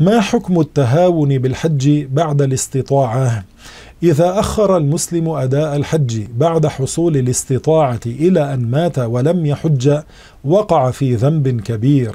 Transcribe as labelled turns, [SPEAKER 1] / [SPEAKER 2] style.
[SPEAKER 1] ما حكم التهاون بالحج بعد الاستطاعة؟ إذا أخر المسلم أداء الحج بعد حصول الاستطاعة إلى أن مات ولم يحج وقع في ذنب كبير.